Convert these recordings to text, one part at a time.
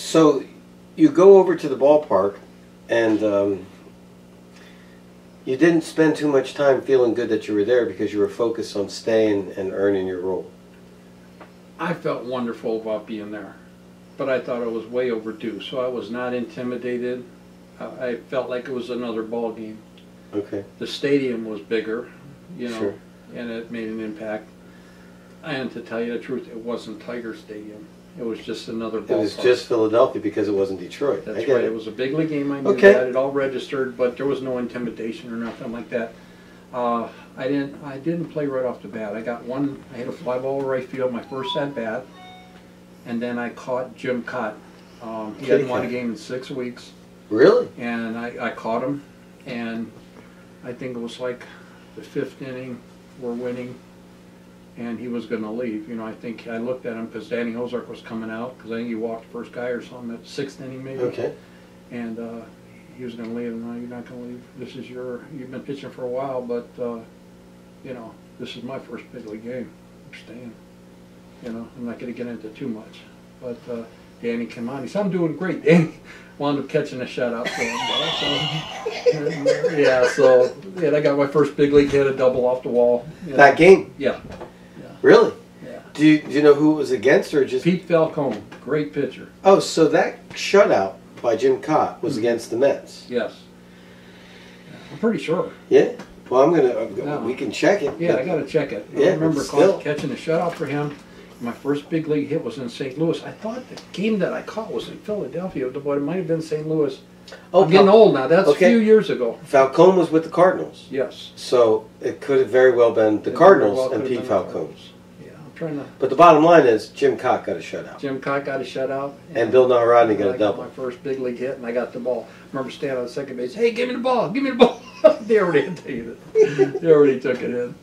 So you go over to the ballpark, and um, you didn't spend too much time feeling good that you were there because you were focused on staying and earning your role. I felt wonderful about being there, but I thought it was way overdue. So I was not intimidated. I felt like it was another ball game. Okay. The stadium was bigger, you know, Sure. and it made an impact. And to tell you the truth, it wasn't Tiger Stadium. It was just another It was just Philadelphia because it wasn't Detroit. I That's get right. it. Was a big league game. I knew Okay. that. It all registered, but there was no intimidation or nothing like that. Uh, I didn't. I didn't play right off the bat. I got one. I hit a fly ball right field my first at bat, and then I caught Jim Kaat. Um, he hadn't won a game in six weeks, Really? and I, I caught him, and I think it was like the fifth inning. We're winning, and he was going to leave. You know, I think I looked at him because Danny Ozark was coming out because I think he walked the first guy or something at sixth inning maybe. Okay. And uh, he was going to leave. No, you're not going to leave. This is your. You've been pitching for a while, but uh, you know, this is my first big league game. I'm staying. You know, I'm not going to get into too much. But uh, Danny came on. He said, "I'm doing great." Danny wound up catching a shutout for him. So, yeah. So yeah, I got my first big league hit, a double off the wall. you know. That game? Yeah. Really? Yeah. Do you, do you know who it was against or just? Pete Falcone, great pitcher. Oh, so that shutout by Jim Kaat was mm-hmm. against the Mets. Yes. I'm pretty sure. Yeah. Well, I'm gonna. I'm gonna we can check it. Yeah, I got to check it. Yeah, I remember still. caught, catching a shutout for him. My first big league hit was in St. Louis. I thought the game that I caught was in Philadelphia, but it might have been St. Louis. Oh, I'm getting Fal- old now. That's Okay. a few years ago. Falcone was with the Cardinals, Yes. so it could have very well been the It Cardinals well and Pete Falcone. Cardinals. Yeah, I'm trying to. But the bottom line is Jim Kaat got a shutout, Jim Kaat got a shutout. and Bill Nahorodny I got a double. got my first big league hit, and I got the ball. I remember standing on the second base. Hey, give me the ball! Give me the ball! they already had taken it. They already took it in.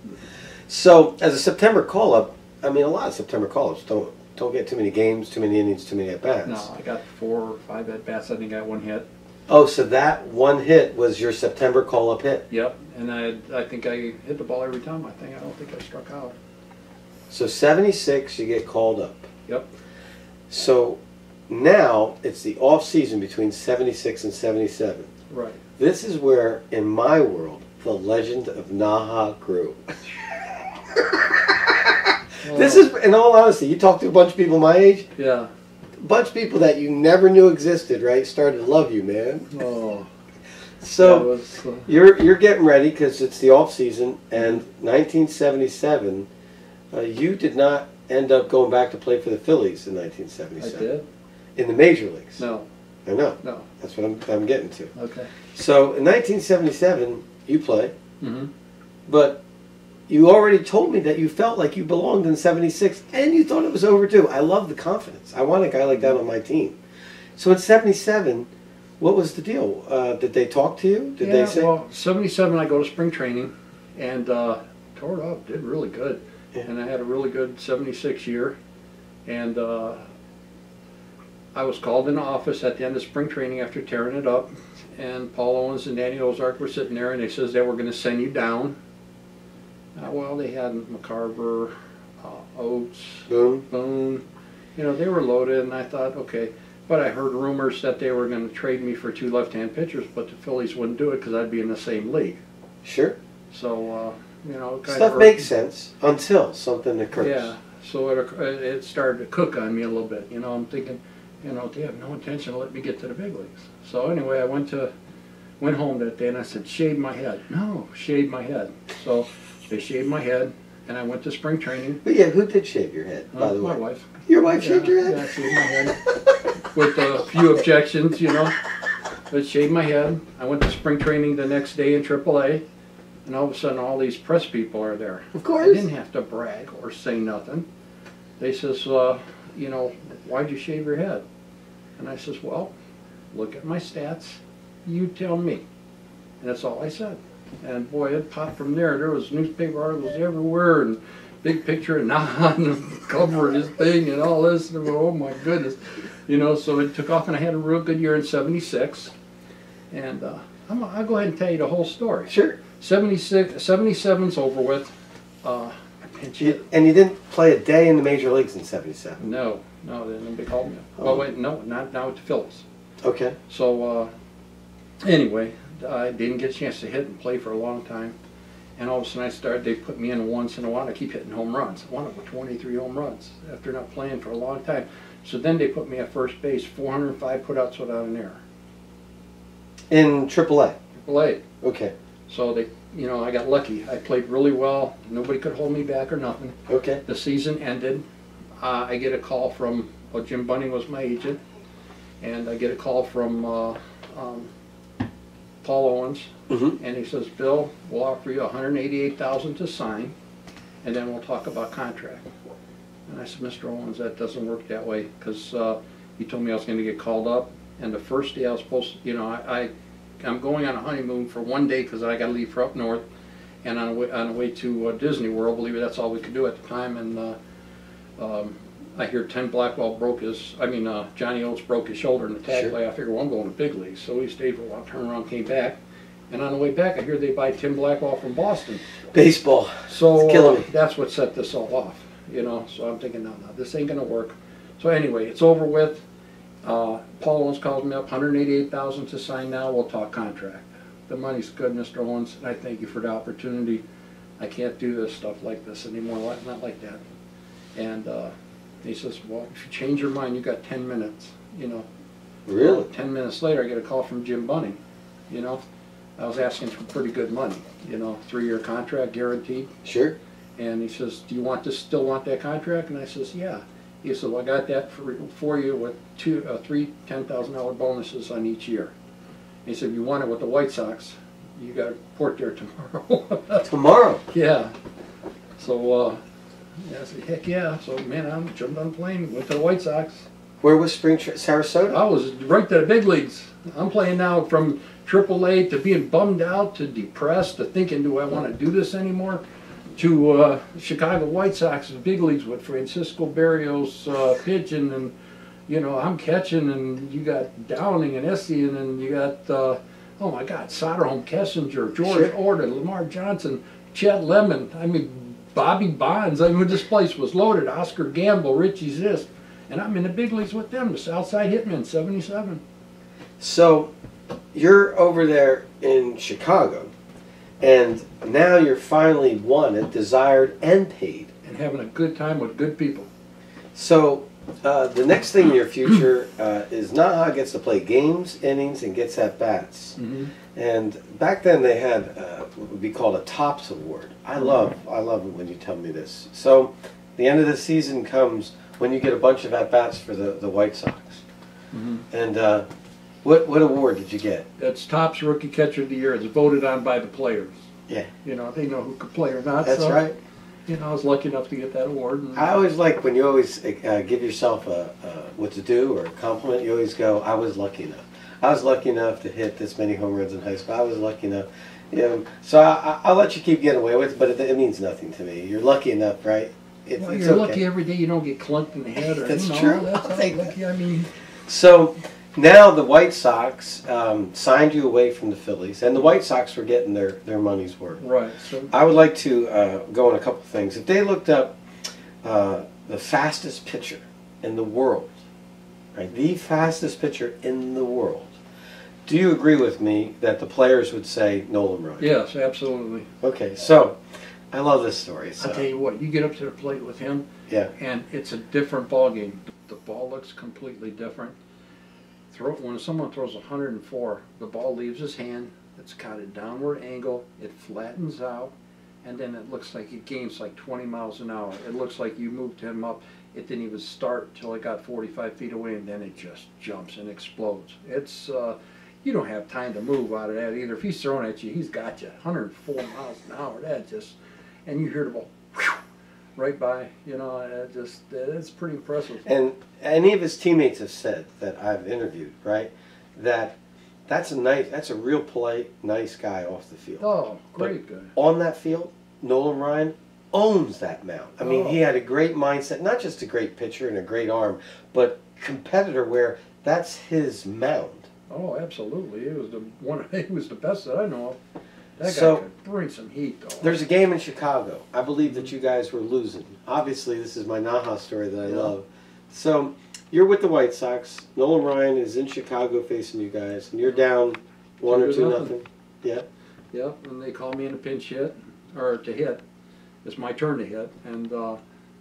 So as a September call up, I mean a lot of September call ups don't don't get too many games, too many innings, too many at bats. No, I got four or five at bats. I think I got one hit. Oh, so that one hit was your September call up hit. Yep, and I I think I hit the ball every time. I think I don't think I struck out. So seventy six, you get called up. Yep. So now it's the off season between seventy six and seventy seven. Right. This is where, in my world, the legend of Naha grew. This is, in all honesty, you talk to a bunch of people my age, Yeah. a bunch of people that you never knew existed, right? Started to love you, man. Oh. So was, uh, you're you're getting ready because it's the off season, and 1977, uh, you did not end up going back to play for the Phillies in 1977. I 1977 did. in the major leagues. No. I know. No. That's what I'm, I'm getting to. Okay. So in 1977, you play. Mm-hmm. but you already told me that you felt like you belonged in 76 and you thought it was overdue. I love the confidence. I want a guy like that on my team. So in 77, what was the deal? Uh, did they talk to you? Did yeah, they say? well, 77, I go to spring training and uh, tore it up. Did really good. Yeah. And I had a really good 76 year. And uh, I was called in the office at the end of spring training after tearing it up. And Paul Owens and Danny Ozark were sitting there and they says they were going to send you down. Uh, well, they had McCarver, uh, Oates, Boom. Boone. You know, they were loaded, and I thought, okay. But I heard rumors that they were going to trade me for two left-hand pitchers, but the Phillies wouldn't do it because I'd be in the same league. Sure. So, uh, you know, kind Stuff makes sense until something occurs. Yeah. So it, it started to cook on me a little bit. You know, I'm thinking, you know, they have no intention to let me get to the big leagues. So anyway, I went to, went home that day, and I said, shave my head. No, shave my head. So they shaved my head, and I went to spring training. But yeah, who did shave your head, by Uh, the my wife. Your wife Yeah, shaved your head? Yeah, shaved my head. With a few objections, you know. But shaved my head. I went to spring training the next day in AAA, and all of a sudden all these press people are there. Of course. I didn't have to brag or say nothing. They says, uh, you know, why'd you shave your head? And I says, well, look at my stats. You tell me. And that's all I said. And boy, it popped from there. There was newspaper articles everywhere and big picture and on the cover of this thing and all this. And oh my goodness. You know, so it took off and I had a real good year in 76. And uh, I'm, I'll go ahead and tell you the whole story. Sure. 76, 77's over with. Uh, I pinch You, and you didn't play a day in the major leagues in '77. No, no, they nobody called me. Oh. Well, wait, no, not now with the Phillies. Okay. So uh, anyway, I didn't get a chance to hit and play for a long time. And all of a sudden I started, they put me in once in a while, I keep hitting home runs. I wound up with 23 home runs after not playing for a long time. So then they put me at first base, 405 putouts without an error. In AAA. Played. Okay. So they, you know, I got lucky. I played really well. Nobody could hold me back or nothing. Okay. The season ended. Uh, I get a call from, well, Jim Bunning was my agent. And I get a call from uh, um, Paul Owens. Mm-hmm. And he says, Bill, we'll offer you 188000 to sign, and then we'll talk about contract. And I said, Mr. Owens, that doesn't work that way, because uh, he told me I was going to get called up, and the first day I was supposed to, you know, I, I, I'm going on a honeymoon for one day because I got to leave for up north, and on the way, on the way to uh, Disney World, believe it, that's all we could do at the time, and uh, um, I hear Tim Blackwell broke his, I mean, uh, Johnny Oates broke his shoulder in the tag Sure. play. I figure, well, I'm going to big leagues, so he stayed for a while, turned around, came back, and on the way back, I hear they buy Tim Blackwell from Boston. Baseball. So It's killing uh, that's what set this all off, you know. So I'm thinking, no, no, this ain't gonna work. So anyway, it's over with. Uh, Paul Owens calls me up, 188,000 to sign now. We'll talk contract. The money's good, Mr. Owens, and I thank you for the opportunity. I can't do this stuff like this anymore, not like that. And uh, he says, well, if you change your mind, you got 10 minutes, you know. Really? Ten minutes later, I get a call from Jim Bunning, you know. I was asking for pretty good money, you know, three-year contract guaranteed. Sure. And he says, do you want this, still want that contract? And I says, yeah. He said, well, I got that for, for you with two, uh, three ten thousand dollar bonuses on each year. He said, if you want it with the White Sox, you got to port there tomorrow. Tomorrow. yeah. So, uh, yeah, I said, heck yeah. So, man, I jumped on a plane, went to the White Sox. Where was spring Sarasota? I was right to the big leagues. I'm playing now from AAA to being bummed out to depressed to thinking, do I want to do this anymore? To uh, Chicago White Sox, the big leagues with Francisco Barrios uh, pitching, and you know I'm catching, and you got Downing and Essian, and you got uh, oh my God, Soderholm, Kessinger, George Sure. Orta, Lamar Johnson, Chet Lemon. I mean Bobby Bonds. I mean this place was loaded. Oscar Gamble, Richie Zisk, and I'm in the big leagues with them. The Southside Hitmen, '77. So, you're over there in Chicago, and now you're finally wanted, desired, and paid. and having a good time with good people. So, uh, the next thing in your future uh, is Naha gets to play games, innings, and gets at bats. Mm-hmm. And back then they had uh, what would be called a Topps award. I love, I love it when you tell me this. So, the end of the season comes when you get a bunch of at bats for the, the White Sox. Mhm. And uh, what what award did you get? That's Topps Rookie Catcher of the Year. It's voted on by the players. Yeah. You know, they know who could play or not. That's so, right. You know, I was lucky enough to get that award. And, I always like when you always uh, give yourself a, a what to do or a compliment. You always go, "I was lucky enough. I was lucky enough to hit this many home runs in high school. I was lucky enough." You know, so I, I- I'll let you keep getting away with it, but it, it means nothing to me. You're lucky enough, right? It, well, it's you're okay. lucky every day you don't get clunked in the head. Or, That's you know, true. That's I'll take that. lucky. I mean, So now the White Sox um, signed you away from the Phillies, and the White Sox were getting their, their money's worth. right. So I would like to uh, go on a couple things. If they looked up uh, the fastest pitcher in the world, right, the fastest pitcher in the world, do you agree with me that the players would say Nolan Ryan? yes, absolutely. Okay, so I love this story. So I'll tell you what. You get up to the plate with him, yeah, and it's a different ball game. The ball looks completely different. Throw when someone throws 104, the ball leaves his hand. It's got a downward angle. It flattens out, and then it looks like it gains like 20 miles an hour. It looks like you moved him up. It didn't even start till it got 45 feet away, and then it just jumps and explodes. It's uh, you don't have time to move out of that either. If he's throwing at you, he's got you 104 miles an hour. That just and you hear the ball right by. You know, it just it's pretty impressive. and any of his teammates have said that I've interviewed, right, that that's a nice, that's a real polite, nice guy off the field. Oh, great guy. on that field, Nolan Ryan owns that mound. I mean, Oh. he had a great mindset, not just a great pitcher and a great arm, but competitor where that's his mound. Oh, absolutely. He was the one. He was the best that I know of. That guy So- could bring some heat, though. There's a game in Chicago. I believe that you guys were losing. Obviously, this is my Naha story that I Yeah. love. So you're with the White Sox. Nolan Ryan is in Chicago facing you guys, and you're down one Two or two nothing. nothing. Yeah. Yep, and they call me in a pinch hit, or to hit. It's my turn to hit, and uh,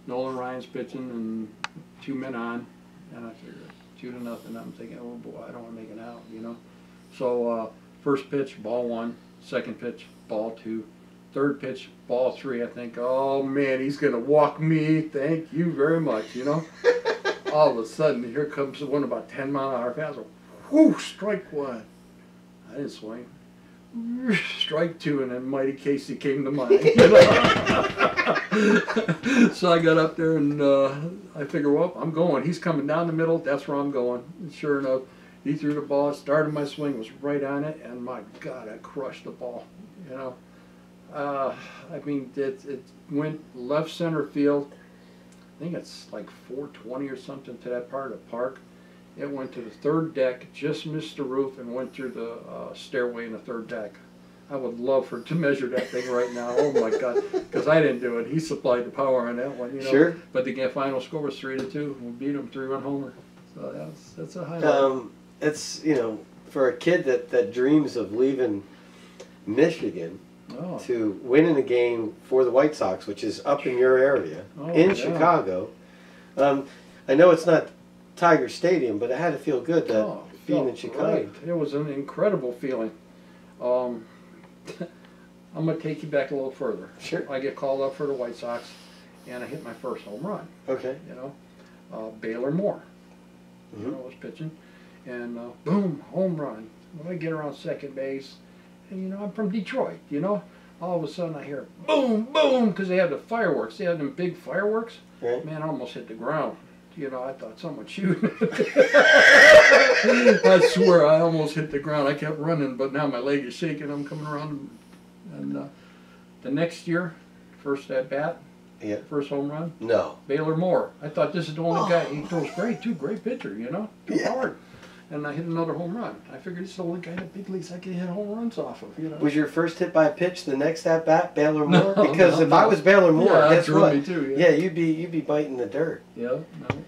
Nolan Ryan's pitching, and two men on, and I figure two to nothing. I'm thinking, oh boy, I don't want to make it out, you know. So uh, first pitch, ball one. Second pitch, ball two, third pitch, ball three. I think, oh man, he's gonna walk me. Thank you very much, you know. All of a sudden, here comes one about ten mile an hour fastball. Whoo, strike one. I didn't swing strike two, and then Mighty Casey came to mind. you know? so I got up there and uh, I figure, well, I'm going. He's coming down the middle. That's where I'm going. And sure enough, he threw the ball. Started my swing, was right on it, and my God, I crushed the ball. You know, uh, I mean, it, it went left center field. I think it's like 420 or something to that part of the park. It went to the third deck, just missed the roof, and went through the uh, stairway in the third deck. I would love for to measure that thing right now. Oh my God, because I didn't do it. He supplied the power on that one, you know. Sure. But the final score was three to two. We beat him three run homer. So that's that's a highlight. Um, it's you know for a kid that that dreams of leaving Michigan oh, to winning a game for the White Sox, which is up in your area Oh, in yeah. Chicago. Um, I know it's not Tiger Stadium, but it had to feel good that oh, being in Chicago. It was an incredible feeling. Um, I'm gonna take you back a little further. Sure. I get called up for the White Sox, and I hit my first home run. Okay. you know. Uh, Balor Moore, you Mhm. know, was pitching, and uh, boom, home run. When I get around second base, and you know, I'm from Detroit, you know. All of a sudden, I hear boom, boom, because they had the fireworks. They had them big fireworks. Right. Man, I almost hit the ground. You know, I thought someone shooting. I swear, I almost hit the ground. I kept running, but now my leg is shaking. I'm coming around, and uh, the next year, first at bat, Yeah. first home run. No. Balor Moore. I thought this is the only guy. He throws great too. Great pitcher, you know. Too Yeah. hard. And I hit another home run. I figured it's the only guy in the big leagues I can hit home runs off of. You know. Was your first hit by a pitch the next at bat Balor Moore? No, because no, if I was Balor Moore, yeah, guess what? me too. Yeah, Yeah. you'd be you'd be biting the dirt. Yeah. No.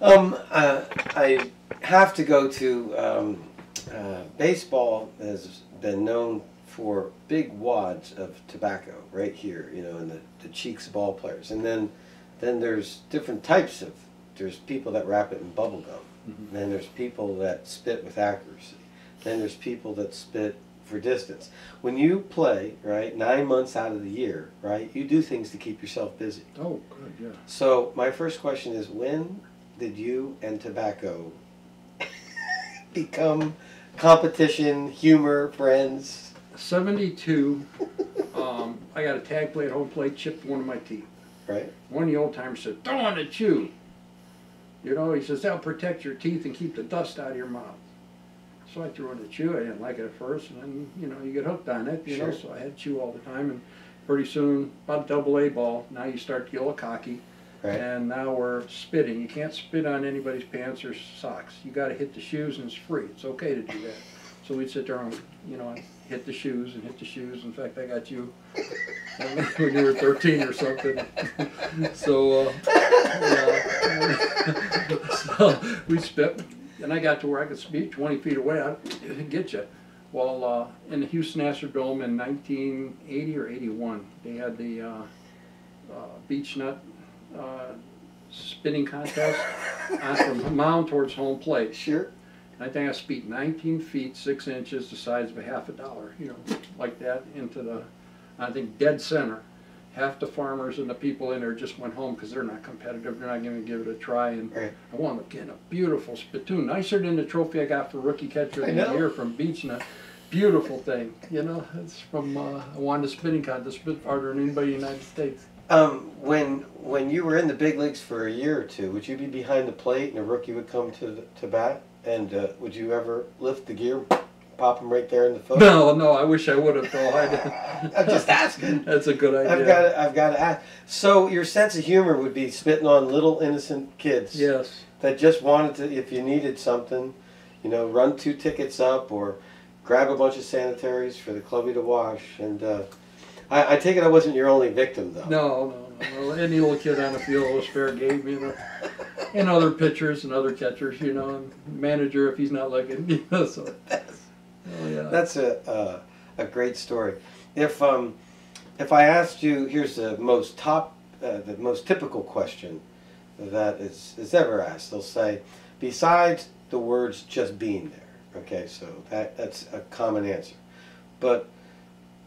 Um, uh, I have to go to um, uh, baseball has been known for big wads of tobacco right here, you know, in the, the cheeks of all players, and then then there's different types of. There's people that wrap it in bubble gum. Mhm. Then there's people that spit with accuracy. Then there's people that spit for distance. When you play, right, nine months out of the year, right, you do things to keep yourself busy. Oh, good. Yeah. So my first question is, when did you and tobacco become competition, humor, friends? Seventy-two. um, I got a tag plate, home plate, chipped one of my teeth. Right? One of the old timers said, "Throw on the chew." You know, he says that'll protect your teeth and keep the dust out of your mouth. So I threw in the chew. I didn't like it at first, and then you know you get hooked on it. You know, so I had chew all the time, and pretty soon, about a double A ball. Now you start to get a little cocky, Right. and now we're spitting. You can't spit on anybody's pants or socks. You got to hit the shoes, and it's free. It's okay to do that. So we'd sit there and you know hit the shoes and hit the shoes. In fact, I got you when you were 13 or something. so, uh, yeah. so we spit, and I got to where I could speak 20 feet away. I didn't get you. Well, uh, in the Houston Astrodome in 1980 or 81, they had the uh, uh, Beechnut uh, spinning contest on from mound towards home plate. Sure. I think I speed 19 feet 6 inches, the size of a half a dollar, you know, like that, into the, I think, dead center. Half the farmers and the people in there just went home because they're not competitive. They're not going to give it a try. And Right. I won again a beautiful spittoon, nicer than the trophy I got for rookie catcher of the year from Beechnut. Beautiful thing, you know. It's from uh, I won the spinning contest, spit harder than anybody in the United States. Um, when when you were in the big leagues for a year or two, would you be behind the plate and a rookie would come to the, to bat? And uh, would you ever lift the gear, pop them right there in the foot? No, no, I wish I would have though. I I'm just asking. That's a good idea. I've got to, I've got to ask. So your sense of humor would be spitting on little innocent kids Yes. that just wanted to, if you needed something, you know, run two tickets up or grab a bunch of sanitaries for the clubby to wash, and uh, I, I take it I wasn't your only victim though. No, no, no, no. Any little kid on the field was fair game, you know. And other pitchers and other catchers, you know, and manager if he's not looking, you know. So, oh yeah. That's a uh, a great story. If um, if I asked you, here's the most top, uh, the most typical question that is is ever asked. They'll say, besides the words just being there. Okay, so that that's a common answer. But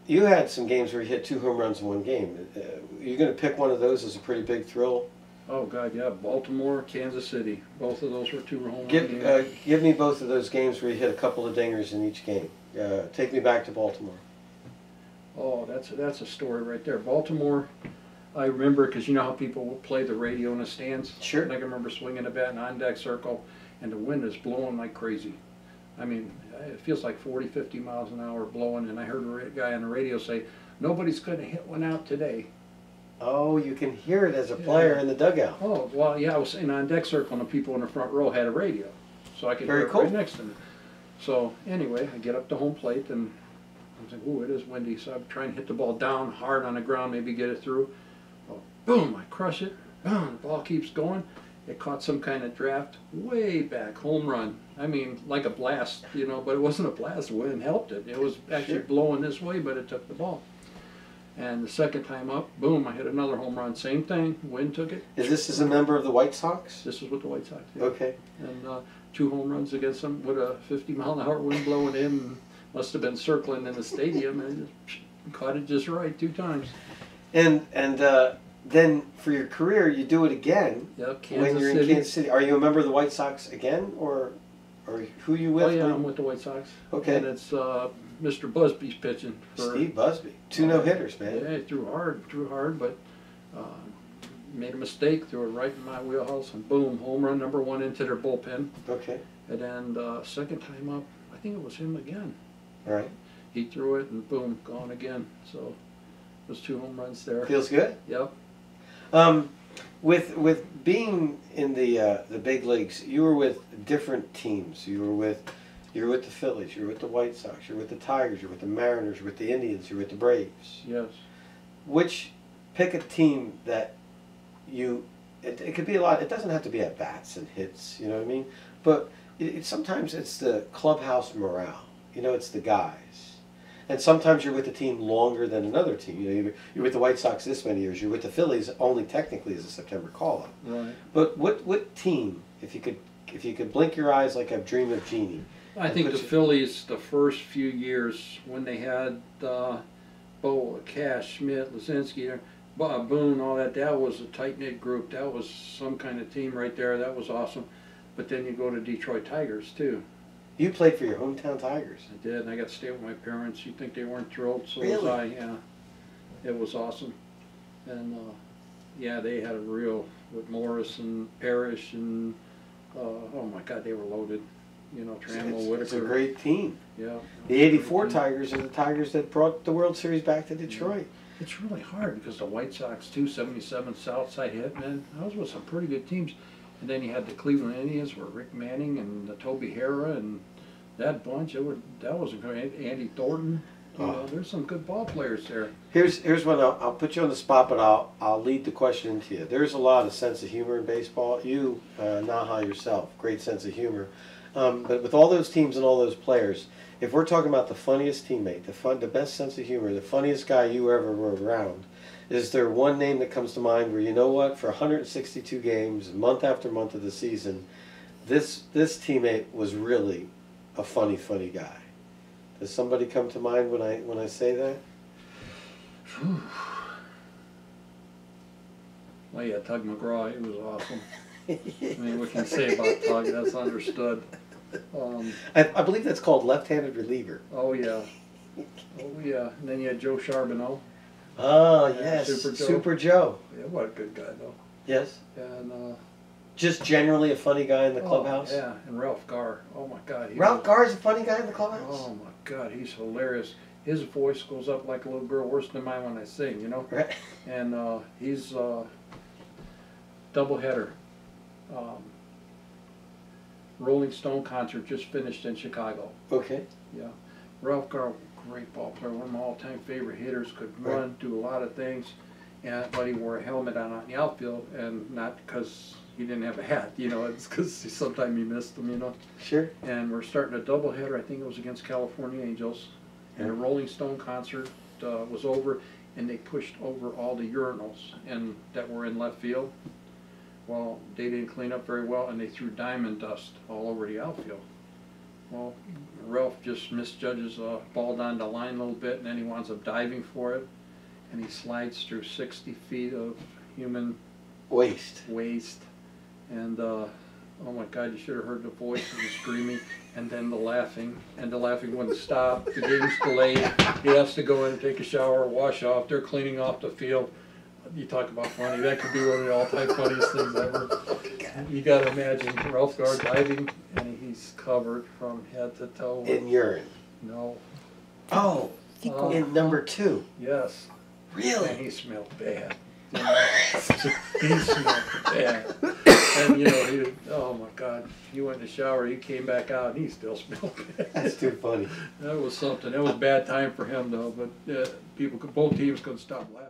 you had some games where you hit two home runs in one game. Uh, you're going to pick one of those as a pretty big thrill. Oh God, yeah. Baltimore, Kansas City. Both of those were two home Give games. uh, give me both of those games where you hit a couple of dingers in each game. Uh, take me back to Baltimore. Oh, that's that's a story right there. Baltimore, I remember because you know how people will play the radio in the stands. Sure. And I can remember swinging a bat in on deck circle, and the wind is blowing like crazy. I mean, it feels like 40, 50 miles an hour blowing, and I heard a guy on the radio say, "Nobody's going to hit one out today." Oh, you can hear it as a player in the dugout. Oh, well, yeah, I was sitting on deck circle, and the people in the front row had a radio, so I could Very hear it cool. right next to me. So anyway, I get up to home plate, and I'm like, "Ooh, it is windy." So I'm trying to hit the ball down hard on the ground, maybe get it through. Well, boom! I crush it. Boom! The ball keeps going. It caught some kind of draft way back, home run. I mean, like a blast, you know, but it wasn't a blast. The wind helped it. It was actually Sure. blowing this way, but it took the ball. And the second time up, boom! I hit another home run. Same thing. Wind took it. Is this as a member of the White Sox? This is with the White Sox. Yeah. Okay. And uh, two home runs against them with a 50 mile an hour wind blowing in. Must have been circling in the stadium and just caught it just right two times. And and uh, then for your career, you do it again Yep, when you're City. in Kansas City. Are you a member of the White Sox again, or or who you with? Oh yeah, when- I'm with the White Sox. Okay. And it's uh, Mr. Busby's pitching. For, Steve Busby. Two no hitters, man. Yeah, he threw hard, threw hard, but uh, made a mistake, threw it right in my wheelhouse, and boom, home run number one into their bullpen. Okay. And then uh, second time up, I think it was him again. All right. He threw it, and boom, gone again. So those two home runs there. Feels good. Yep. Um, with with being in the uh, the big leagues, you were with different teams. You were with you were with the Phillies. you're with the White Sox. you're with the Tigers. you're with the Mariners. you're with the Indians. you're with the Braves. Yes. Which pick a team that you. It, it could be a lot. It doesn't have to be at bats and hits. You know what I mean? But it, it, sometimes it's the clubhouse morale. You know, it's the guys. And sometimes you're with a team longer than another team. You know, you're, you're with the White Sox this many years. You're with the Phillies only technically as a September call-up. Right. But what what team, if you could if you could blink your eyes like a dream of genie, I think the Phillies, the first few years when they had uh, Bo, Cash, Schmidt, Luzinski, Bob Boone, all that, that was a tight knit group. That was some kind of team right there. That was awesome. But then you go to Detroit Tigers too. you played for your hometown Tigers. I did, and I got to stay with my parents. You think they weren't thrilled? So Really? was I. Yeah, it was awesome. And uh, yeah, they had a real with Morris and Parrish and uh, oh my God, they were loaded. You know, It's, Trammell, Whitaker. it's a great team. Yeah. The '84 Tigers are the Tigers that brought the World Series back to Detroit. It's really hard because the White Sox, too, 77 Southside hit, man. Those were some pretty good teams. And then you had the Cleveland Indians where Rick Manning and the Toby Harrah and that bunch. It were, that was a great Andy Thornton. You know, Oh. there's some good ball players there. Here's here's what I'll, I'll put you on the spot, but I'll I'll lead the question into you. There's a lot of sense of humor in baseball. You, uh, Naha yourself, great sense of humor. Um, but with all those teams and all those players, if we're talking about the funniest teammate, the fun, the best sense of humor, the funniest guy you ever were around, is there one name that comes to mind where you know what? For 162 games, month after month of the season, this this teammate was really a funny, funny guy. Does somebody come to mind when I when I say that? Well, yeah, Tug McGraw, he was awesome. I mean, what can say about Tug? That's understood. Um, I, I believe that's called left-handed reliever. oh, yeah. Oh, yeah. And then you had Joe Charbonneau. Oh Yeah, yes, Super Super Joe. Joe. Yeah, what a good guy, though. Yes, And, uh, just generally a funny guy in the oh, clubhouse. yeah, and Ralph Garr. Oh, my God. he Ralph was- Garr's a funny guy in the clubhouse. Oh, my God, he's hilarious. His voice goes up like a little girl, worse than mine when I sing, you know? Right. and uh, he's uh, doubleheader. Um, Rolling Stone concert just finished in Chicago. Okay. Yeah, Ralph Garr, great ball player, one of my all-time favorite hitters, could Right. run, do a lot of things. And, but he wore a helmet on out in the outfield and not because he didn't have a hat, you know, it's because sometimes he missed them, you know. Sure. And we're starting a doubleheader, I think it was against California Angels. And a Rolling Stone concert uh, was over and they pushed over all the urinals and that were in left field. Well, they didn't clean up very well and they threw diamond dust all over the outfield. Well, Ralph just misjudges a ball down the line a little bit and then he winds up diving for it. And he slides through sixty feet of human Waste. waste. And, uh, oh my God, you should have heard the voice and the screaming and then the laughing. And the laughing wouldn't stop. The game's delayed. He has to go in and take a shower, wash off. They're cleaning off the field. You talk about funny. That could be one of the all-time funniest things ever. You gotta imagine Ralph Garr diving and he's covered from head to toe. In urine. No. Oh, Oh. in number two. Yes. And Really? he smelled bad. He smelled bad. And you know, he, oh my God, he went in the shower, he came back out, and he still smelled bad. That's too funny. That was something. That was a bad time for him though, but uh, people, could- both teams couldn't stop laughing.